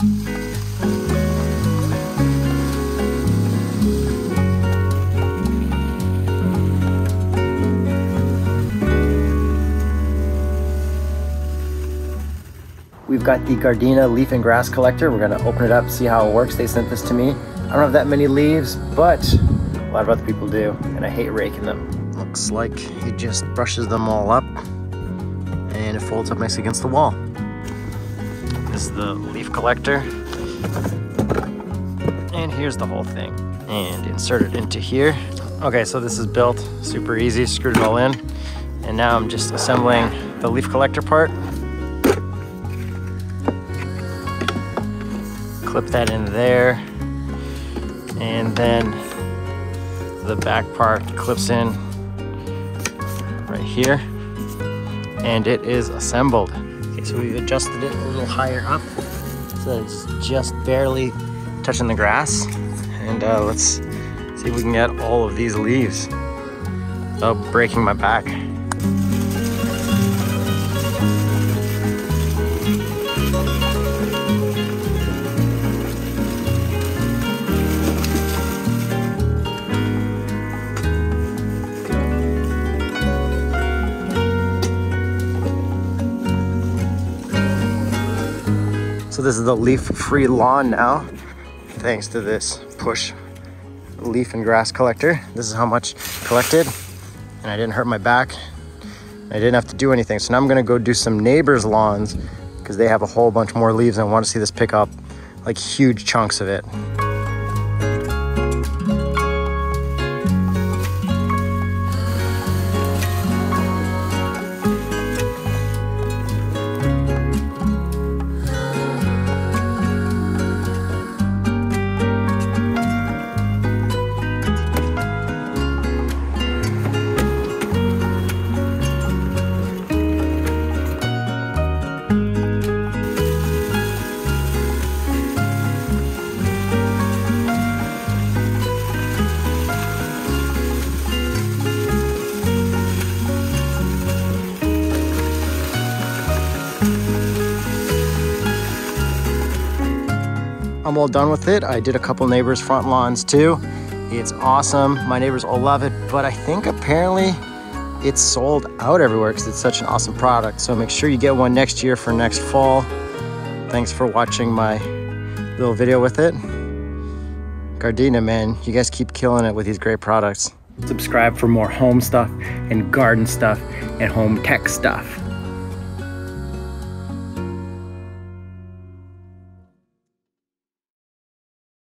We've got the Gardena leaf and grass collector. We're gonna open it up, see how it works. They sent this to me. I don't have that many leaves, but a lot of other people do, and I hate raking them. Looks like he just brushes them all up and it folds up nice against the wall. Is the leaf collector. And here's the whole thing. And insert it into here. Okay, so this is built super easy, screwed it all in. And now I'm just assembling the leaf collector part. clip that in there and then the back part clips in right here and it is assembled okay so we've adjusted it a little higher up so that it's just barely touching the grass. And uh, let's see if we can get all of these leaves. Without breaking my back So this is the leaf-free lawn now, thanks to this push leaf and grass collector. This is how much collected, and I didn't hurt my back. I didn't have to do anything. So now I'm gonna go do some neighbors' lawns because they have a whole bunch more leaves and I wanna see this pick up like huge chunks of it. I'm all done with it. I did a couple neighbors' front lawns too. It's awesome. My neighbors all love it, but I think apparently it's sold out everywhere because it's such an awesome product. So make sure you get one next year for next fall. Thanks for watching my little video with it. Gardena, man, you guys keep killing it with these great products. Subscribe for more home stuff and garden stuff and home tech stuff.